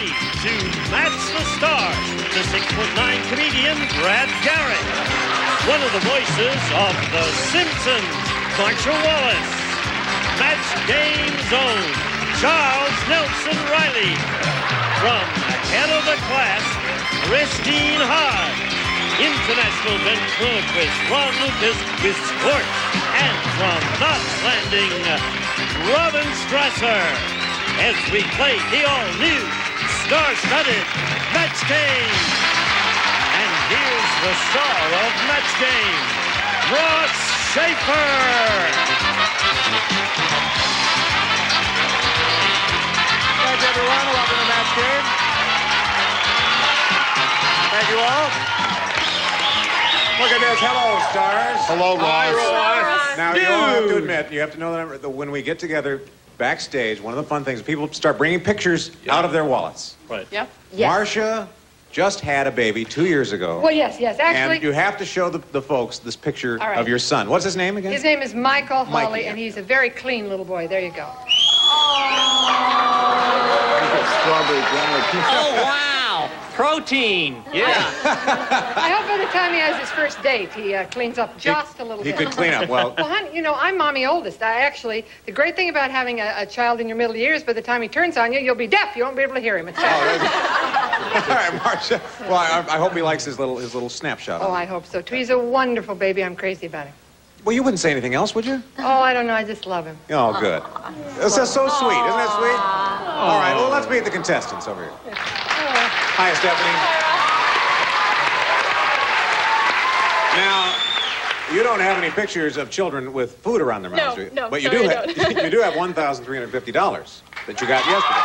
ready to match the stars. The six foot nine comedian Brad Garrett, one of the voices of The Simpsons, Marcia Wallace, Match Game Zone, Charles Nelson Reilly, from head of the class, Khrystyne Haje, international ventriloquist Ronn Lucas with Scorch, and from Knots Landing, Robin Strasser, as we play the all-new, star-studded Match Game. And here's the star of Match Game, Ross Shafer. Thank you, everyone. Welcome to Match Game. Thank you all. Look at this. Hello, stars. Hello, Ross. Now, you all have to admit, you have to know that I'm- that when we get together backstage, one of the fun things, people start bringing pictures out of their wallets. Right. Yep. Yes. Marcia just had a baby two years ago. Well, yes, yes. Actually, and you have to show the, the folks this picture All right. of your son. What's his name again? his name is Michael Mikey, Hawley, and he's a very clean little boy. There you go. Strawberry jam. Oh, wow. Protein. Yeah. I hope by the time he has his first date, he uh, cleans up just a little He bit. could clean up. Well, Well, honey, you know, I'm mommy oldest. I actually, the great thing about having a, a child in your middle years, by the time he turns on you, you'll be deaf. You won't be able to hear him. It's all right, Marcia. Well, I, I hope he likes his little his little snapshot. oh, I hope so too. He's a wonderful baby. I'm crazy about him. Well, you wouldn't say anything else, would you? Oh, I don't know. I just love him. Oh, good. This is so sweet. Isn't that sweet? All right, well, let's meet the contestants over here. Hi, Stephanie. Now, you don't have any pictures of children with food around their mouths, No, do you? no, But you sorry, do have you do have one thousand three hundred fifty dollars that you got yesterday.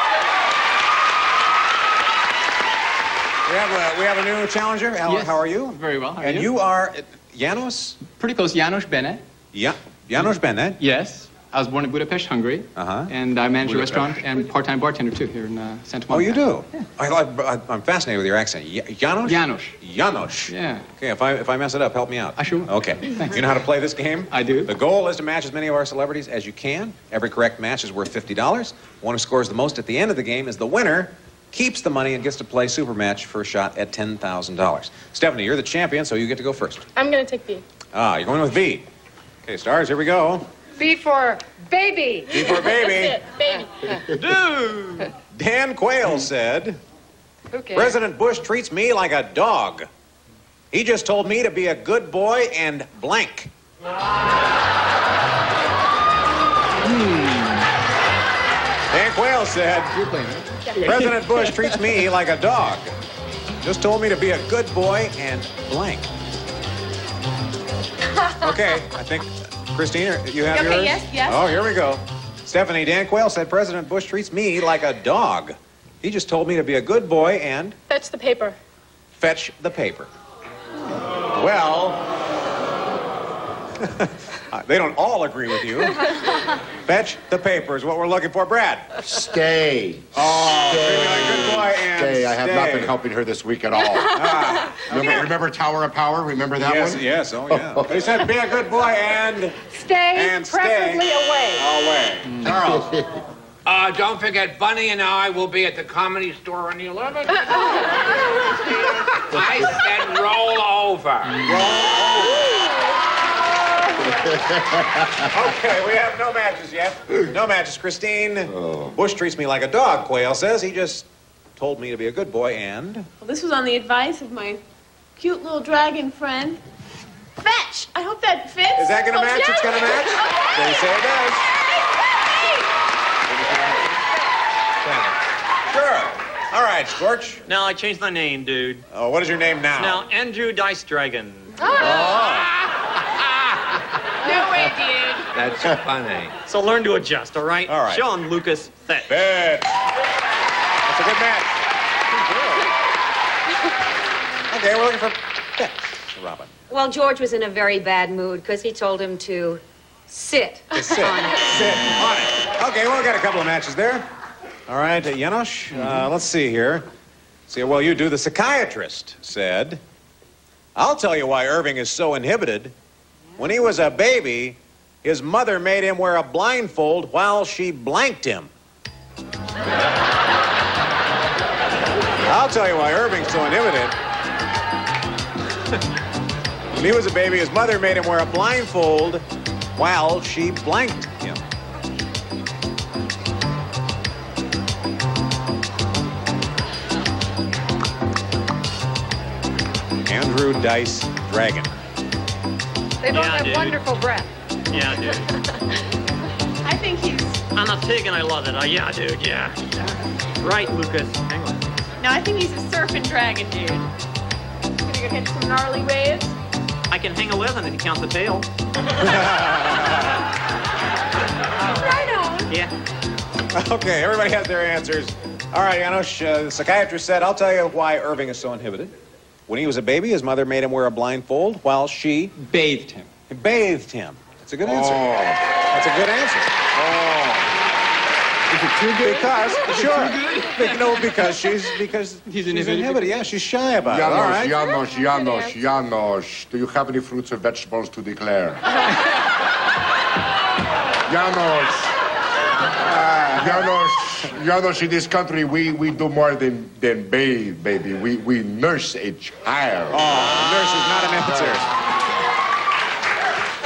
We have a, we have a new challenger. Al, Yes. How are you? Very well. How are and you? you are uh, Janos? Pretty close. Janos Bennett. Ja, Janos Bennett. Yes. I was born in Budapest, Hungary. Uh-huh. And I manage a restaurant and part-time bartender, too, here in uh, Santa Oh, you do? I, I, I'm fascinated with your accent. Ja- Janos? Janos. Janos. Yeah. Okay, if I, if I mess it up, help me out. I sure will. Okay. You know how to play this game? I do. The goal is to match as many of our celebrities as you can. Every correct match is worth $50. One who scores the most at the end of the game is the winner, keeps the money, and gets to play super match for a shot at $10,000. Stephanie, you're the champion, so you get to go first. I'm gonna take B. Ah, you're going with B. Okay, stars, here we go. B for baby. V for baby. That's it, baby. Dan Quayle said, Who cares? President Bush treats me like a dog. He just told me to be a good boy and blank. Hmm. Dan Quayle said, You're playing, right? President Bush treats me like a dog. Just told me to be a good boy and blank. Okay, I think, Christine, you have Okay, yours? yes, yes. Oh, here we go. Stephanie, Dan Quayle said President Bush treats me like a dog. He just told me to be a good boy and Fetch the paper. fetch the paper. Well, they don't all agree with you. fetch the paper is what we're looking for. Brad. Stay. Oh, treat me like a good boy and Stay. I have not been helping her this week at all. Ah, ah. remember, remember Tower of Power? Remember that Yes, one? yes, oh yeah. They said be a good boy and Stay, And stay. preferably away. away. Mm. Charles. Uh, don't forget, Bunny and I will be at the comedy store on the 11th. I said roll over. Roll over. okay, we have no matches yet. No matches. Christine. Oh. Bush treats me like a dog, Quayle says. He just told me to be a good boy and. Well, this was on the advice of my cute little dragon friend. Fetch! I hope that fits. Is that gonna Oh, match? It's gonna match? They say it does. Sure. All right, Scorch. Now I changed my name, dude. Oh, what is your name now? Now Andrew Dice Dragon. Ah! Oh. No way, dude. That's funny. So learn to adjust, all right? All right. Sean Lucas Fetch. Fitch. That's a good match. Okay, we're looking for Fitch. Robin. Well, George was in a very bad mood because he told him to sit. To sit. Sit on it. Okay, well, we got a couple of matches there. All right, uh, Janos, uh, let's see here. See how well you do. The psychiatrist said, I'll tell you why Irving is so inhibited. When he was a baby, his mother made him wear a blindfold while she blanked him. I'll tell you why Irving's so inhibited. When he was a baby, his mother made him wear a blindfold while she blanked him. Andrew Dice Dragon. They both Yeah, have dude. wonderful breath. Yeah, dude. I think he's. I'm a pig and I love it. Oh, yeah, dude, yeah. Right, Lucas. Hang on. No, I think he's a surfing dragon, dude. Gonna some gnarly waves. I can hang a eleven if you count the tail. Right on. Yeah. Okay, everybody has their answers. All right, Janos, uh, the psychiatrist said, I'll tell you why Irving is so inhibited. When he was a baby, his mother made him wear a blindfold while she Bathed him. bathed him. That's a good answer. Oh. That's a good answer. Is it too good? Because, sure. too Be- No, because she's because He's she's inhibited. inhibited. Yeah, she's shy about it. All Janos. Janos, Janos, Janos. Do you have any fruits or vegetables to declare? Janos. Janos, Janos, in this country, we, we do more than, than bathe, baby. We, we nurse a child. Oh, nurse is not an answer.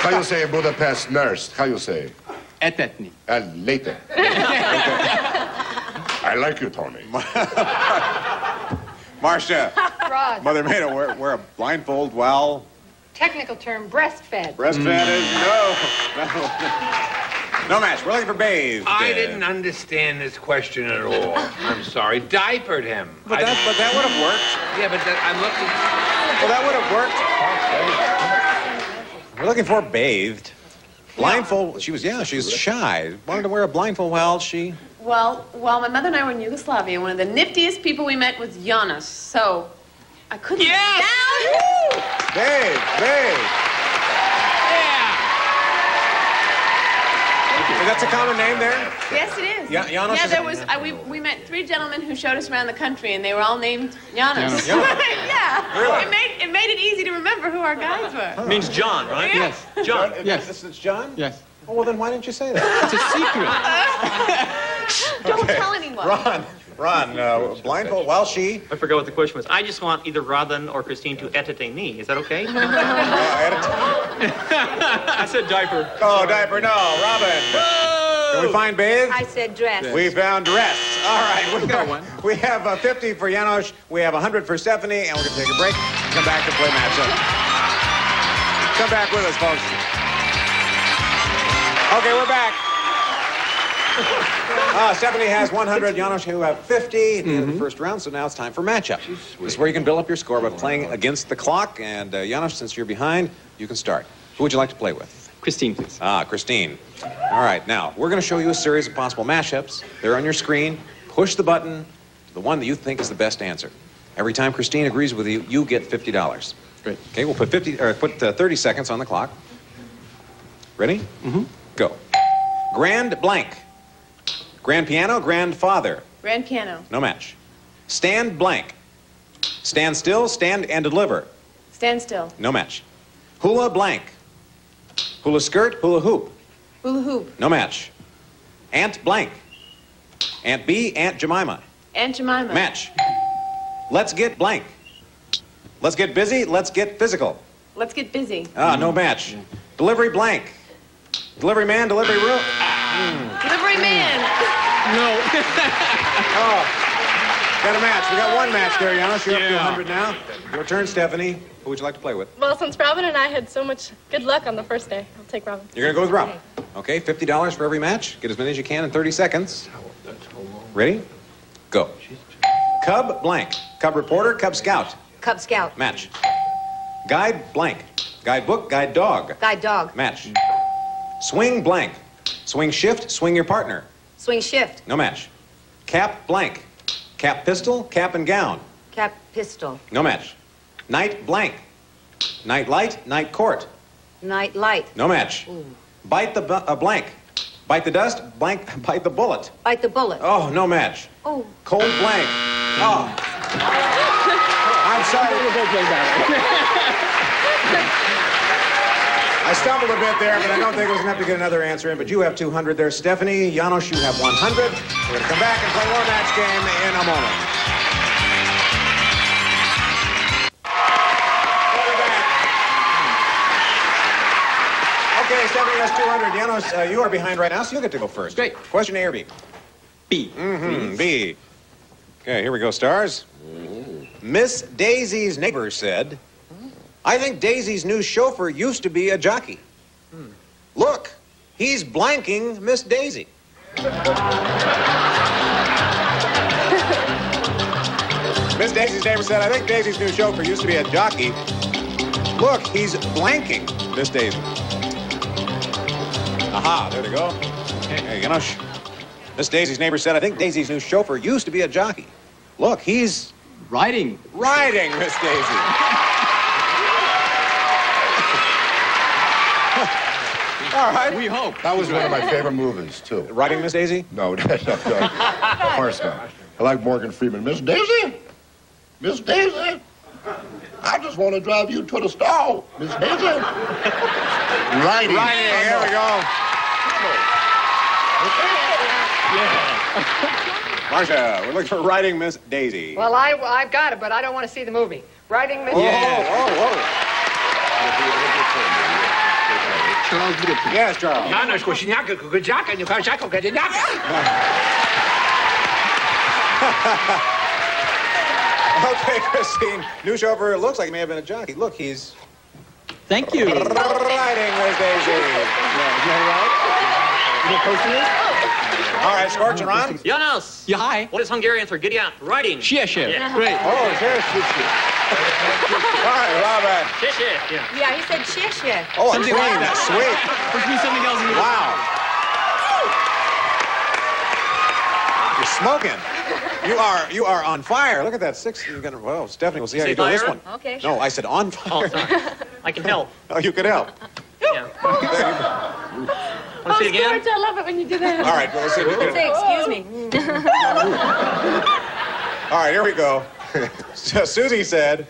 How you say Budapest, nursed? How you say? Etetni. Uh, later. I like you, Tony. Marcia, Rod, mother made him wear, wear a blindfold while technical term, breastfed. breastfed is mm. no, no, no match. We're looking for bathed. I didn't understand this question at all. I'm sorry. Diapered him. But I- that, but that would have worked. yeah, but that, I'm looking. Well, that would have worked. We're looking for bathed. Blindfold. She was, yeah, she was shy. Wanted to wear a blindfold while she. Well, while my mother and I were in Yugoslavia, one of the niftiest people we met was Janos. So I couldn't. Yes! Down. Bathed, bathed. Is that a common name there? Yes, it is. Ja- Janos yeah, there was. I, we we met three gentlemen who showed us around the country, and they were all named Janos. Janos. yeah. Really? It made it made it easy to remember who our guides were. It Means John, right? Yes. John. Yes. This is John? Yes. Oh, well, then why didn't you say that? It's a secret. Don't tell anyone. Ron, Ron, uh, blindfold while she. I forgot what the question was. I just want either Robin or Christine to etete me. Is that okay? Uh, edit- I said diaper. oh, diaper, no. Robin. Can we find bathed? I said dress. We found dress. All right. We, got one. we have uh, 50 for Janos. We have 100 for Stephanie. And we're going to take a break. Come back to play matchup. Come back with us, folks. Okay, we're back. Uh, Stephanie has 100. Janos, you have 50 at the end of the first round. So now it's time for matchup. This is where you can build up your score by playing against the clock. And uh, Janos, since you're behind, you can start. Who would you like to play with? Christine, please. Ah, Christine. All right, now we're going to show you a series of possible mashups. They're on your screen. Push the button, to the one that you think is the best answer. Every time Christine agrees with you, you get fifty dollars. Great. Okay, we'll put fifty or put uh, thirty seconds on the clock. Ready? Mm-hmm. Go. Grand blank. Grand piano. Grandfather. Grand piano. No match. Stand blank. Stand still. Stand and deliver. Stand still. No match. Hula blank. Hula skirt. Hula hoop. Hula hoop. No match. Aunt blank. Aunt B, Aunt Jemima. Aunt Jemima. Match. Let's get blank. Let's get busy. Let's get physical. Let's get busy. Ah, no match. Delivery blank. Delivery man, delivery room. Delivery man. No. oh. Got a match. We got one match there, Janos. You're up to Yeah. 100 now. Your turn, Stephanie. Who would you like to play with? Well, since Robin and I had so much good luck on the first day, I'll take Robin. You're going to go with Robin. Okay, $50 for every match. Get as many as you can in 30 seconds. Ready? Go. Cub blank. Cub reporter, Cub scout. Cub Scout. Match. Guide blank. Guide book, guide dog. Guide dog. Match. Swing blank. Swing shift, swing your partner. Swing shift. No match. Cap blank. Cap pistol, cap and gown. Cap pistol. No match. Night blank. Night light, night court. Night light. No match. Bite the bu- uh, blank. Bite the dust, blank, bite the bullet. Bite the bullet. Oh, no match. Oh. Cold blank. Oh. I'm sorry. I stumbled a bit there, but I don't think I was enough to get another answer in. But you have 200 there, Stephanie. Janos, you have 100. We're going to come back and play more match game in a moment. Okay, Stephanie has 200. Janos, uh, you are behind right now, so you'll get to go first. Great. Question A or B? B. Mm-hmm, B. Okay, here we go, stars. Miss Daisy's neighbor said... I think Daisy's new chauffeur used to be a jockey. Look, he's blanking Miss Daisy. Miss Daisy's neighbor said, I think Daisy's new chauffeur used to be a jockey. Look, he's blanking Miss Daisy. Aha, there they go. Hey, you know, sh- Miss Daisy's neighbor said, I think Daisy's new chauffeur used to be a jockey. Look, he's Riding. riding Miss Daisy. All right. We hope. That was one of my favorite movies, too. Riding Miss Daisy? No, no, no. Of course not. I like Morgan Freeman. Miss Daisy? Miss Daisy? I just want to drive you to the stall, Miss Daisy. Riding. Here we go. Marcia, we're looking for riding Miss Daisy. Well, I, I've got it, but I don't want to see the movie. Writing Miss. Oh, oh, oh. whoa. Charles Middleton. Yes, Charles. Janusz Kośniaka, Kukudziaka, Nukaszako, Kadzieniaka. Okay, Christine. New chauffeur looks like he may have been a jockey. Look, he's Thank you. riding Miss Daisy. You know what person is? All right, Scorch and Ron. Janos! Yeah, hi. What is Hungarian for giddy up? Riding. Sheshev. Yeah. Great. Oh, sure, shoot, shoot. All right, Robert. Shit, shit, yeah. Yeah, he said shish, yeah. Oh, a Something train. like That's sweet. Must be something else in the Wow. You're smoking. You are you are on fire. Look at that six. You're gonna. Well, Stephanie, we'll see how Say you do this one. Okay. No, I said on Oh, fire. sorry. I can help. Oh, you could help. Yeah. Oh, Want to see it oh, again? George, I love it when you do that. All right, well, let's see. if we can- Say, excuse me. All right, here we go. So Susie said,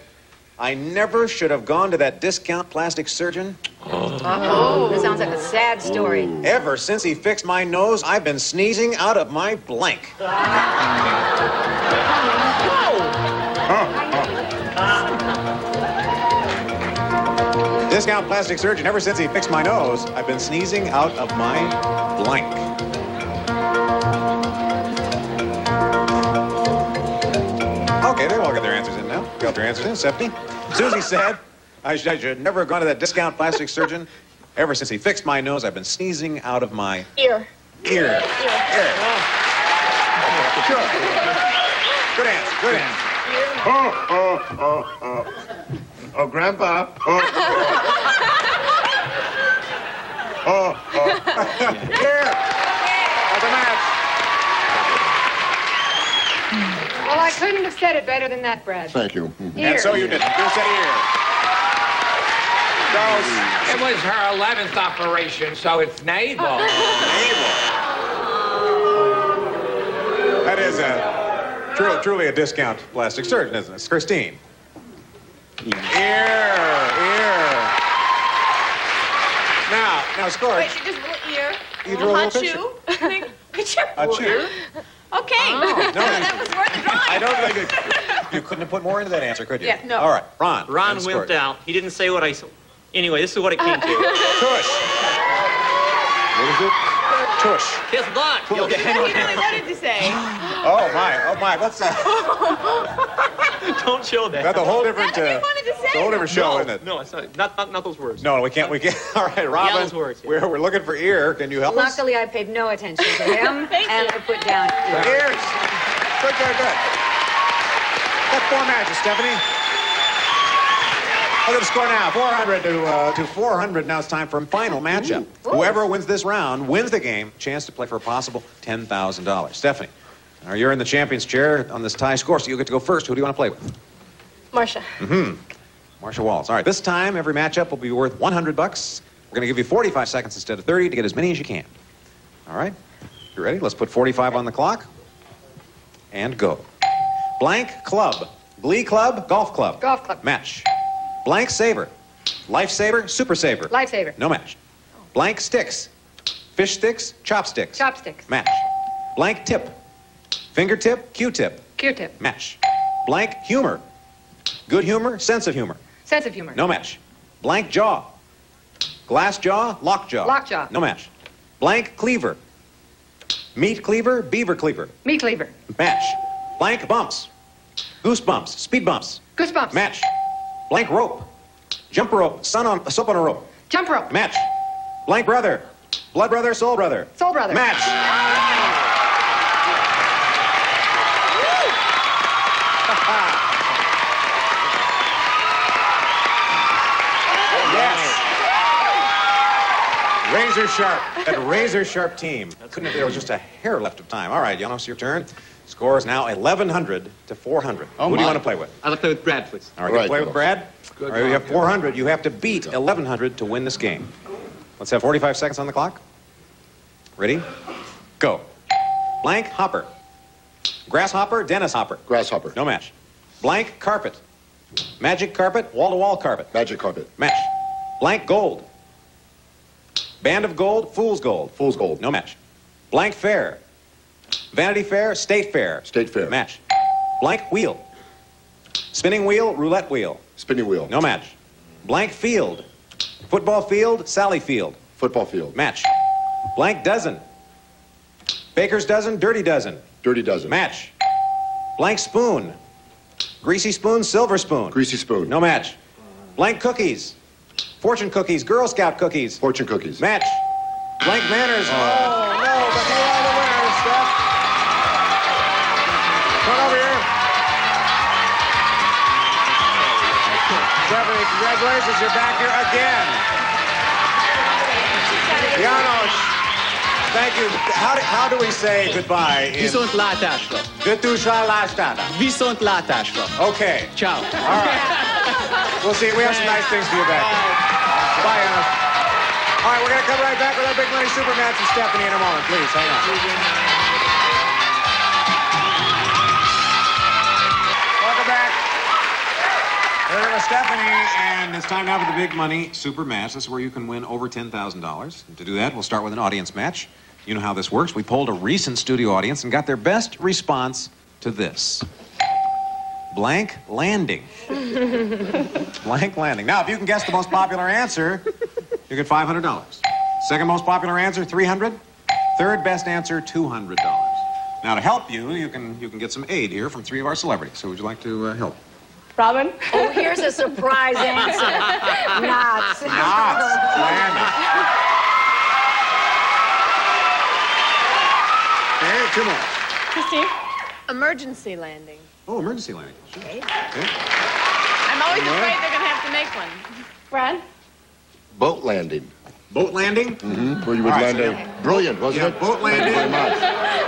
"I never should have gone to that discount plastic surgeon. Oh, this sounds like a sad story. Ever since he fixed my nose, I've been sneezing out of my blank." Discount plastic surgeon, ever since he fixed my nose, I've been sneezing out of my blank. Got their answers in. Stephanie? Susie said, I should, I should never have gone to that discount plastic surgeon. Ever since he fixed my nose, I've been sneezing out of my Ear. ear. Ear. Sure. Good answer. Good answer. Oh, oh, oh, oh. Oh, Grandpa. Oh, oh, oh. oh, oh. Here. That's I couldn't have said it better than that, Brad. Thank you. Ear. And so you didn't. You said ear. So, It was her 11th operation, so it's navel. navel. That is a truly, truly a discount plastic surgeon, isn't it? It's Christine. Ear, ear. Now, now, Scorch. Wait, just a little ear. You a drew a little little. Picture. A cheer. Okay. Oh, no, that was worth the drawing. I don't think you, you couldn't have put more into that answer, could you? Yeah, no. All right, Ron. Ron and Scorch. wimped out. He didn't say what I s Anyway, this is what it came to. Tush. What is it? Tush. His butt. He really wanted to say. Oh my, oh my. What's that? Don't show that. That's a whole different. That's what he Uh, wanted to say. it's a whole different show, no, isn't it? No, it's not, not, not, not those words. No, we can't. We can't. All right, Robin. those words, yeah. We're, we're looking for ear. Can you help us? Luckily, I paid no attention to him, Thank and you. I put down ear. Ears. Good, good, good. Got four matches, Stephanie. Look at the score now. 400 to, uh, to 400. Now it's time for a final matchup. Whoever wins this round wins the game. Chance to play for a possible $10,000. Stephanie, now you're in the champion's chair on this tie score, so you'll get to go first. Who do you want to play with? Marcia. Marshall Walls. All right, this time every matchup will be worth 100 bucks. We're going to give you 45 seconds instead of 30 to get as many as you can. All right? You ready? Let's put 45 on the clock. And go. Blank club. Glee club, golf club. Golf club. Match. Blank saver. Lifesaver, super saver. Lifesaver. No match. Blank sticks. Fish sticks, chopsticks. Chopsticks. Match. Blank tip. Fingertip, Q-tip. Q-tip. Match. Blank humor. Good humor, sense of humor. Sense of humor. No match. Blank jaw. Glass jaw, lock jaw. lockjaw. Lockjaw. No match. Blank cleaver. Meat cleaver, beaver cleaver. Meat cleaver. Match. Blank bumps. Goose bumps, speed bumps. Goosebumps. Match. Blank rope. Jump rope, sun on, a soap on a rope. Jump rope. Match. Blank brother. Blood brother, soul brother. Soul brother. Match. Ah! Razor sharp. That razor sharp team. Couldn't have, there was just a hair left of time. All right, Janos, your turn. Score is now 1,100 to 400. Oh, Who do you want to play with? I'd like to play with Brad, please. All right, All you right, play with Janos. Brad? All right, you have 400. You have to beat 1,100 to win this game. Let's have 45 seconds on the clock. Ready? Go. Blank hopper. Grasshopper, Dennis Hopper. Grasshopper. No match. Blank carpet. Magic carpet, wall to wall carpet. Magic carpet. Match. Blank gold. Band of gold, fool's gold. Fool's gold. No match. Blank fair. Vanity fair, state fair. State fair. Match. Blank wheel. Spinning wheel, roulette wheel. Spinning wheel. No match. Blank field. Football field, Sally field. Football field. Match. Blank dozen. Baker's dozen, dirty dozen. Dirty dozen. Match. Blank spoon. Greasy spoon, silver spoon. Greasy spoon. No match. Blank cookies. Fortune cookies, Girl Scout cookies. Fortune cookies. Match. Blank manners. Oh. oh, no, but you are the winner, Steph. Come over here. Stephanie, congratulations. You're back here again. Janos, thank you. How do, how do we say goodbye? in- Viszont látásra. Vitusha Lastada. Viszont látásra. Okay. Ciao. All right. We'll see. We have some nice things for you back. Bye, Anna. All right, we're going to come right back with our big money super match with Stephanie in a moment. Please, hang on. Welcome back. We're with Stephanie, and it's time now for the big money super match. This is where you can win over $10,000. To do that, we'll start with an audience match. You know how this works. We polled a recent studio audience and got their best response to this. Blank landing. Blank landing. Now, if you can guess the most popular answer, you get $500. Second most popular answer, 300. Third best answer, $200. Now, to help you, you can you can get some aid here from three of our celebrities. So, would you like to uh, help? Robin? Oh, here's a surprise answer. Knots. Knots landing. Okay, two more. Christine? Emergency landing. Oh, emergency landing. Sure. Okay. I'm always afraid they're going to have to make one. Brad? Boat landing. Boat landing. Mm-hmm. Where you would All right, land so a... Brilliant, wasn't Yeah, it? boat Thank you very landing. much.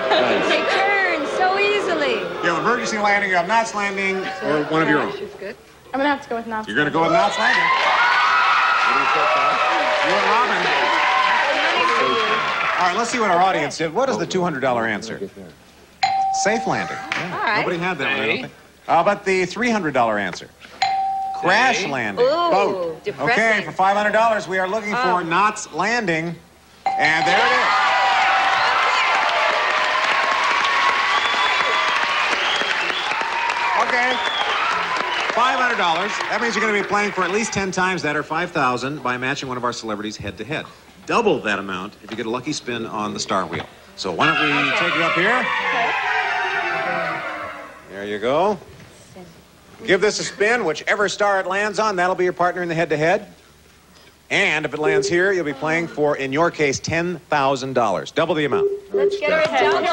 Thanks. They turn so easily. You have emergency landing, you have knots landing, or one of your own. She's good. I'm going to have to go with Knots. You're going to go with knots landing. You and Robin. All right, let's see what our audience did. What is the $200 answer? Safe landing. Yeah, All right. Nobody had that one, I don't think. How about the $300 answer? Crash landing. Ooh, depressing. Okay, for $500, we are looking for oh. knots landing. And there it is. Okay. $500. That means you're going to be playing for at least 10 times that or 5000 by matching one of our celebrities head to head. Double that amount if you get a lucky spin on the star wheel. So why don't we take you up here? There you go. Give this a spin. Whichever star it lands on, that'll be your partner in the head to head. And if it lands here, you'll be playing for, in your case, $10,000. Double the amount. Let's get her double.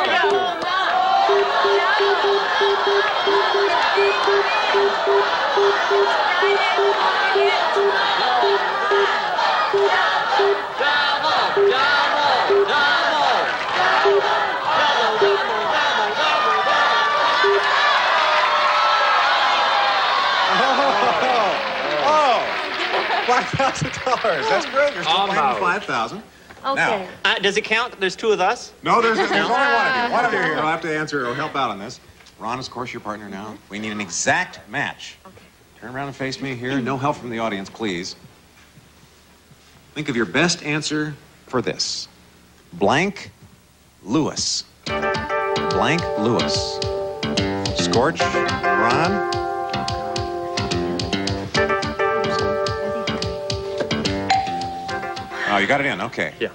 Oh, $5,000. That's great. You're still playing for 5000 Okay. Now, Uh, does it count? There's two of us. no, there's, there's only one of you. One of you here will have to answer or help out on this. Ron is, of course, your partner now. We need an exact match. Turn around and face me here. No help from the audience, please. Think of your best answer for this. Blank Lewis. Blank Lewis. Scorch, Ron. Oh, you got it in. Okay. Yeah.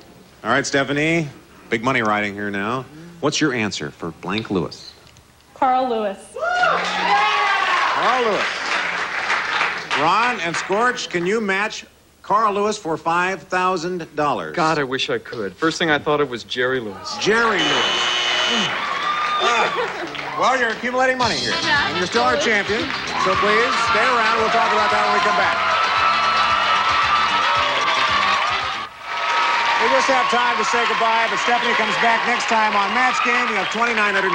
All right, Stephanie. Big money riding here now. What's your answer for blank Lewis? Carl Lewis. Carl Lewis. Ron and Scorch, can you match Carl Lewis for $5,000? God, I wish I could. First thing I thought of was Jerry Lewis. Jerry Lewis. Ah, well, you're accumulating money here. And you're still our champion. So please, stay around. We'll talk about that when we come back. Just have time to say goodbye, but Stephanie comes back next time on Match Game. You have $2,950.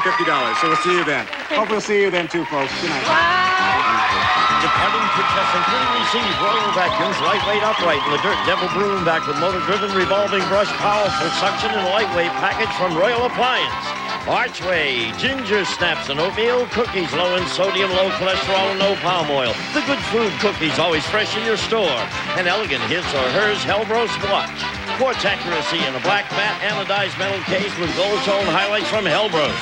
So we'll see you then. Hope we'll see you then, too, folks. Good night. Departing contestant will receive Royal Vacuums lightweight upright and the Dirt Devil broom vac with motor-driven revolving brush, powerful suction, and lightweight package from Royal Appliance. Archway, ginger snaps and oatmeal cookies, low in sodium, low cholesterol, no palm oil. The good food cookies always fresh in your store. An elegant his or hers Helbros watch. Quartz accuracy in a black matte anodized metal case with gold tone highlights from Helbros.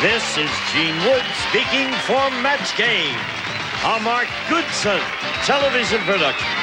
This is Gene Wood speaking for Match Game, a Mark Goodson television production.